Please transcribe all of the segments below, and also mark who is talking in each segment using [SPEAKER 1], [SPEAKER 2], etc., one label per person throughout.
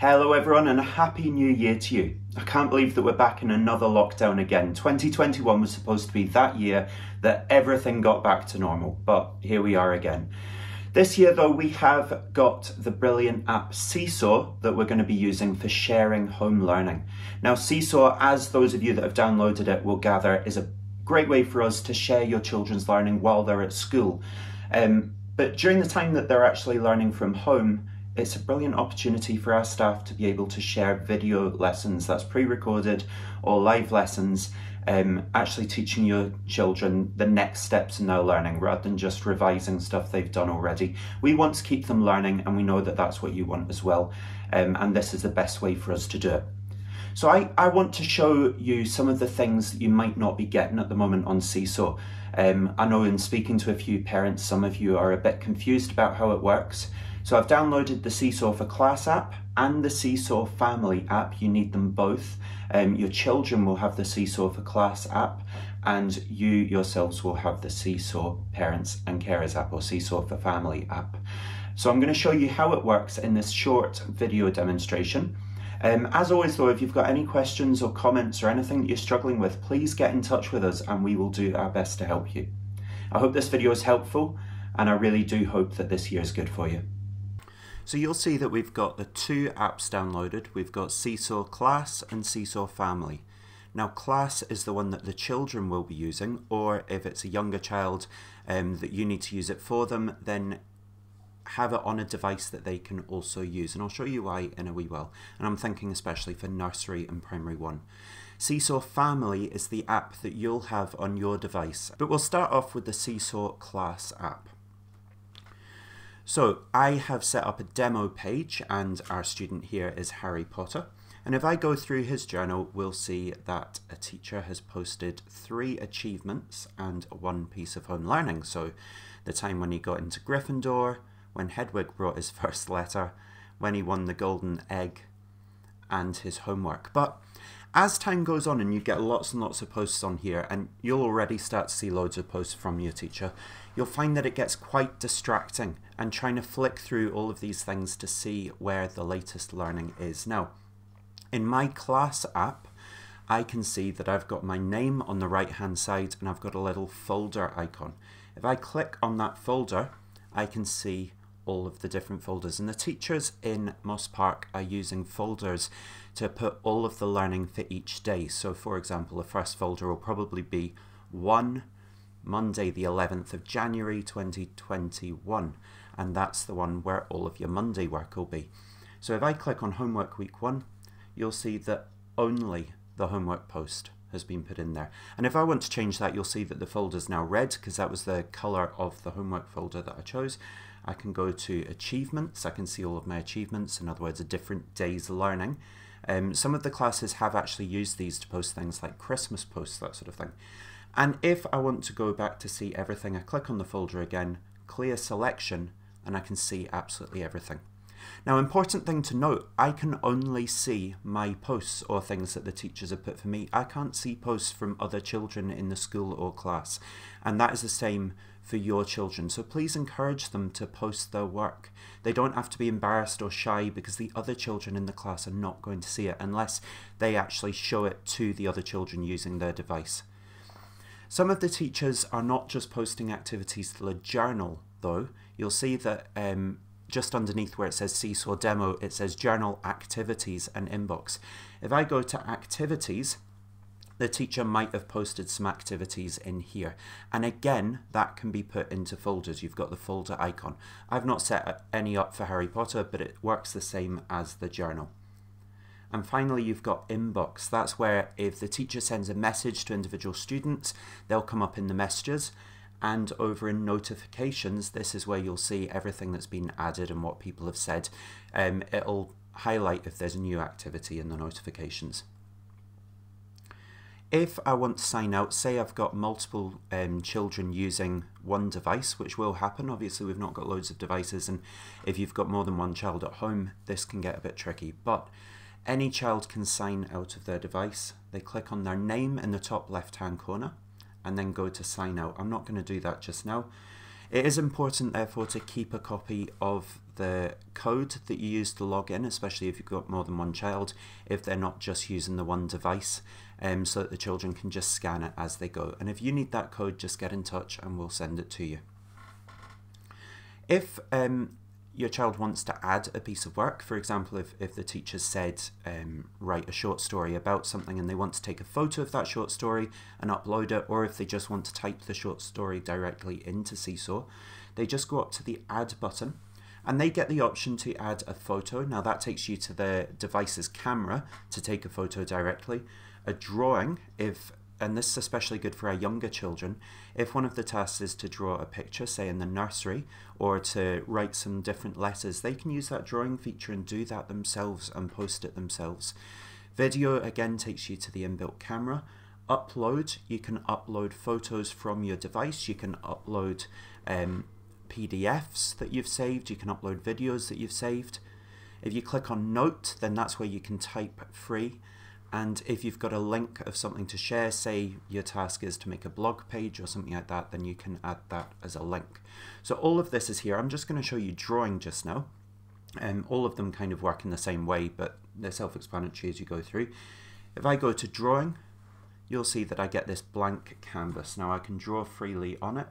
[SPEAKER 1] Hello everyone and a happy new year to you. I can't believe that we're back in another lockdown again. 2021 was supposed to be that year that everything got back to normal, but here we are again. This year though we have got the brilliant app Seesaw that we're going to be using for sharing home learning. Now Seesaw, as those of you that have downloaded it will gather, is a great way for us to share your children's learning while they're at school. Um, but during the time that they're actually learning from home, it's a brilliant opportunity for our staff to be able to share video lessons that's pre-recorded or live lessons um, actually teaching your children the next steps in their learning rather than just revising stuff they've done already. We want to keep them learning and we know that that's what you want as well um, and this is the best way for us to do it. So I, I want to show you some of the things that you might not be getting at the moment on Seesaw. Um, I know in speaking to a few parents, some of you are a bit confused about how it works. So I've downloaded the Seesaw for Class app and the Seesaw Family app. You need them both. Um, your children will have the Seesaw for Class app and you yourselves will have the Seesaw Parents and Carers app or Seesaw for Family app. So I'm going to show you how it works in this short video demonstration. Um, as always though, if you've got any questions or comments or anything that you're struggling with, please get in touch with us and we will do our best to help you. I hope this video is helpful and I really do hope that this year is good for you. So you'll see that we've got the two apps downloaded. We've got Seesaw Class and Seesaw Family. Now class is the one that the children will be using or if it's a younger child um, that you need to use it for them then have it on a device that they can also use and I'll show you why in a wee while and I'm thinking especially for nursery and primary one. Seesaw Family is the app that you'll have on your device but we'll start off with the Seesaw Class app. So I have set up a demo page and our student here is Harry Potter. And if I go through his journal, we'll see that a teacher has posted three achievements and one piece of home learning. So the time when he got into Gryffindor, when Hedwig brought his first letter, when he won the golden egg, and his homework. But as time goes on and you get lots and lots of posts on here and you'll already start to see loads of posts from your teacher, you'll find that it gets quite distracting and trying to flick through all of these things to see where the latest learning is. Now, in my class app, I can see that I've got my name on the right hand side and I've got a little folder icon. If I click on that folder, I can see all of the different folders. And the teachers in Mosspark are using folders to put all of the learning for each day. So for example, the first folder will probably be 1 Monday the 11th of January 2021 and that's the one where all of your Monday work will be. So if I click on homework week 1 you'll see that only the homework post has been put in there. And if I want to change that, you'll see that the folder is now red because that was the color of the homework folder that I chose. I can go to achievements. I can see all of my achievements. In other words, a different day's learning. Um, some of the classes have actually used these to post things like Christmas posts, that sort of thing. And if I want to go back to see everything, I click on the folder again, clear selection, and I can see absolutely everything. Now, important thing to note, I can only see my posts or things that the teachers have put for me. I can't see posts from other children in the school or class. And that is the same for your children. So please encourage them to post their work. They don't have to be embarrassed or shy because the other children in the class are not going to see it unless they actually show it to the other children using their device. Some of the teachers are not just posting activities to the journal though. You'll see that um, just underneath where it says Seesaw Demo, it says Journal Activities and Inbox. If I go to Activities, the teacher might have posted some activities in here. And again, that can be put into folders. You've got the folder icon. I've not set any up for Harry Potter, but it works the same as the journal. And finally, you've got inbox. That's where if the teacher sends a message to individual students, they'll come up in the messages and over in notifications this is where you'll see everything that's been added and what people have said. Um, it'll highlight if there's a new activity in the notifications. If I want to sign out, say I've got multiple um, children using one device, which will happen, obviously we've not got loads of devices and if you've got more than one child at home, this can get a bit tricky, but any child can sign out of their device. They click on their name in the top left hand corner and then go to sign out. I'm not going to do that just now. It is important, therefore, to keep a copy of the code that you use to log in, especially if you've got more than one child, if they're not just using the one device, um, so that the children can just scan it as they go. And if you need that code, just get in touch and we'll send it to you. If um, your child wants to add a piece of work, for example, if, if the teacher said um, write a short story about something and they want to take a photo of that short story and upload it, or if they just want to type the short story directly into Seesaw, they just go up to the add button and they get the option to add a photo. Now that takes you to the device's camera to take a photo directly. A drawing, if and this is especially good for our younger children, if one of the tasks is to draw a picture, say in the nursery, or to write some different letters, they can use that drawing feature and do that themselves and post it themselves. Video again takes you to the inbuilt camera. Upload, you can upload photos from your device, you can upload um, PDFs that you've saved, you can upload videos that you've saved. If you click on Note, then that's where you can type free. And if you've got a link of something to share, say your task is to make a blog page or something like that, then you can add that as a link. So all of this is here. I'm just going to show you drawing just now. Um, all of them kind of work in the same way, but they're self-explanatory as you go through. If I go to drawing, you'll see that I get this blank canvas. Now I can draw freely on it.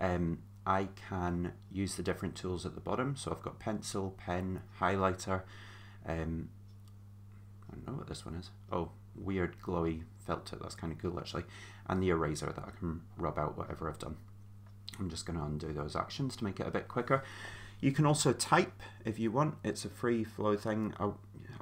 [SPEAKER 1] Um, I can use the different tools at the bottom. So I've got pencil, pen, highlighter, um, don't know what this one is. Oh, weird glowy felt tip. That's kind of cool actually. And the eraser that I can rub out whatever I've done. I'm just going to undo those actions to make it a bit quicker. You can also type if you want. It's a free flow thing. I,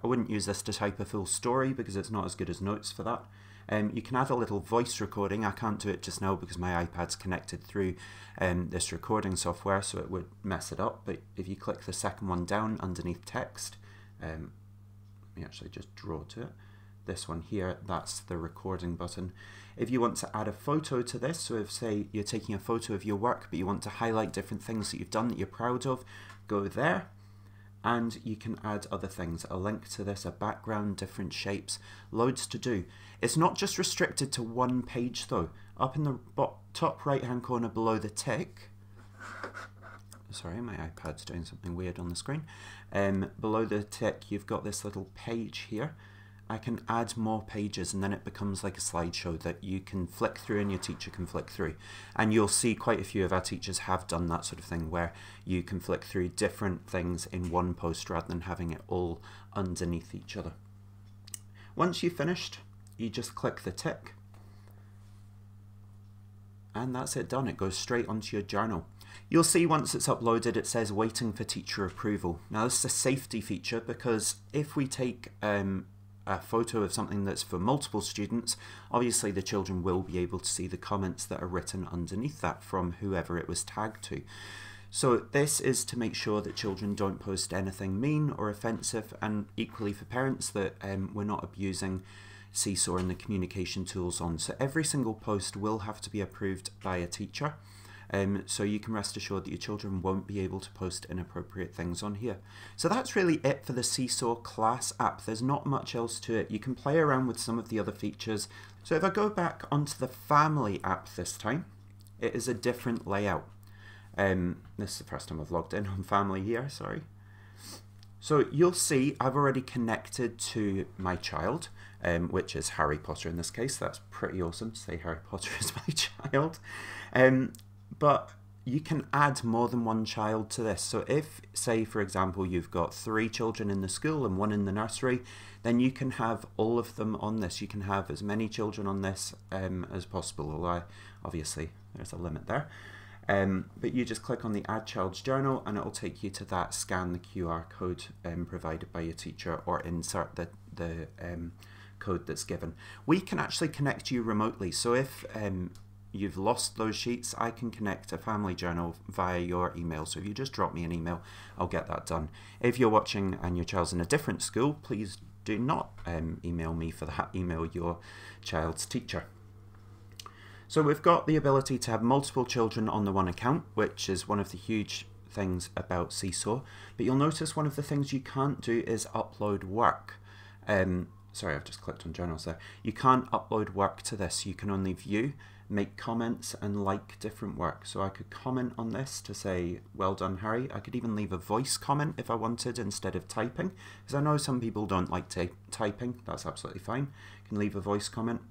[SPEAKER 1] I wouldn't use this to type a full story because it's not as good as notes for that. Um, you can add a little voice recording. I can't do it just now because my iPad's connected through um, this recording software, so it would mess it up. But if you click the second one down underneath text, um, me actually just draw to it. This one here, that's the recording button. If you want to add a photo to this, so if say you're taking a photo of your work but you want to highlight different things that you've done that you're proud of, go there and you can add other things, a link to this, a background, different shapes, loads to do. It's not just restricted to one page though. Up in the top right hand corner below the tick, sorry, my iPad's doing something weird on the screen. Um, below the tick, you've got this little page here. I can add more pages and then it becomes like a slideshow that you can flick through and your teacher can flick through. And you'll see quite a few of our teachers have done that sort of thing where you can flick through different things in one post rather than having it all underneath each other. Once you've finished, you just click the tick and that's it done. It goes straight onto your journal. You'll see once it's uploaded it says waiting for teacher approval. Now this is a safety feature because if we take um, a photo of something that's for multiple students, obviously the children will be able to see the comments that are written underneath that from whoever it was tagged to. So this is to make sure that children don't post anything mean or offensive and equally for parents that um, we're not abusing Seesaw and the communication tools on. So every single post will have to be approved by a teacher. Um, so you can rest assured that your children won't be able to post inappropriate things on here. So that's really it for the Seesaw class app. There's not much else to it. You can play around with some of the other features. So if I go back onto the family app this time, it is a different layout. Um, this is the first time I've logged in on family here, sorry. So you'll see I've already connected to my child, um, which is Harry Potter in this case. That's pretty awesome to say Harry Potter is my child. Um, but you can add more than one child to this. So if, say, for example, you've got three children in the school and one in the nursery, then you can have all of them on this. You can have as many children on this um, as possible, although obviously there's a limit there. Um, but you just click on the Add Child's Journal and it will take you to that scan the QR code um, provided by your teacher or insert the, the um, code that's given. We can actually connect you remotely. So if um, you've lost those sheets, I can connect a family journal via your email. So if you just drop me an email, I'll get that done. If you're watching and your child's in a different school, please do not um, email me for that. Email your child's teacher. So we've got the ability to have multiple children on the one account, which is one of the huge things about Seesaw. But you'll notice one of the things you can't do is upload work. Um, sorry, I've just clicked on journals there. You can't upload work to this. You can only view make comments and like different work. So I could comment on this to say, well done, Harry. I could even leave a voice comment if I wanted instead of typing, because I know some people don't like typing. That's absolutely fine. You can leave a voice comment.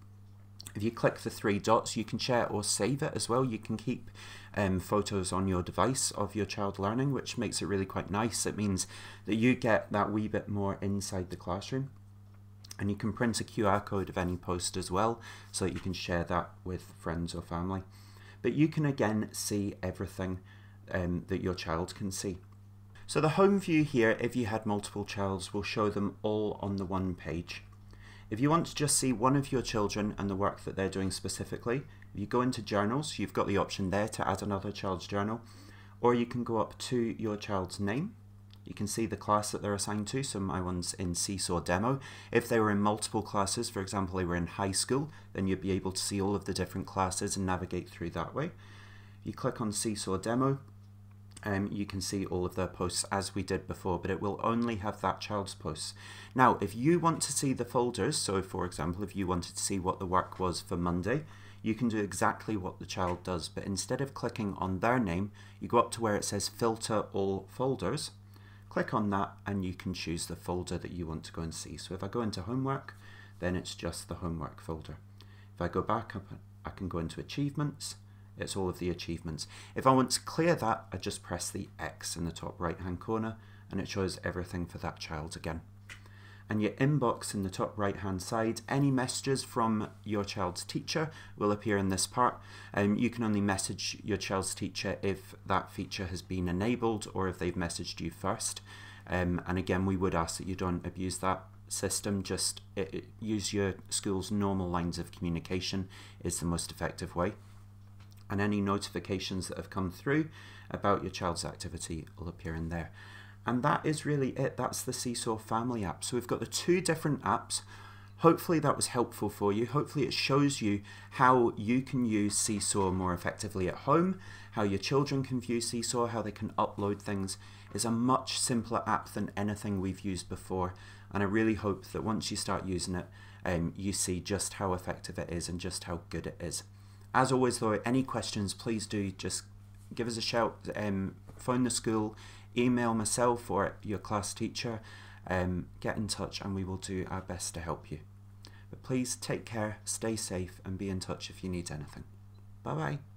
[SPEAKER 1] If you click the three dots, you can share or save it as well. You can keep um, photos on your device of your child learning, which makes it really quite nice. It means that you get that wee bit more inside the classroom. And you can print a QR code of any post as well, so that you can share that with friends or family. But you can again see everything um, that your child can see. So the home view here, if you had multiple childs, will show them all on the one page. If you want to just see one of your children and the work that they're doing specifically, if you go into journals, you've got the option there to add another child's journal, or you can go up to your child's name you can see the class that they're assigned to. So my one's in Seesaw Demo. If they were in multiple classes, for example, they were in high school, then you'd be able to see all of the different classes and navigate through that way. You click on Seesaw Demo, um, you can see all of their posts as we did before, but it will only have that child's posts. Now, if you want to see the folders, so for example, if you wanted to see what the work was for Monday, you can do exactly what the child does, but instead of clicking on their name, you go up to where it says filter all folders, Click on that and you can choose the folder that you want to go and see. So if I go into homework, then it's just the homework folder. If I go back up, I can go into achievements. It's all of the achievements. If I want to clear that, I just press the X in the top right hand corner and it shows everything for that child again and your inbox in the top right hand side. Any messages from your child's teacher will appear in this part. Um, you can only message your child's teacher if that feature has been enabled or if they've messaged you first. Um, and again, we would ask that you don't abuse that system, just it, it, use your school's normal lines of communication is the most effective way. And any notifications that have come through about your child's activity will appear in there. And that is really it. That's the Seesaw family app. So we've got the two different apps. Hopefully that was helpful for you. Hopefully it shows you how you can use Seesaw more effectively at home, how your children can view Seesaw, how they can upload things. It's a much simpler app than anything we've used before. And I really hope that once you start using it, um, you see just how effective it is and just how good it is. As always though, any questions, please do just give us a shout, um, phone the school, email myself or your class teacher, um, get in touch and we will do our best to help you. But please take care, stay safe, and be in touch if you need anything. Bye bye.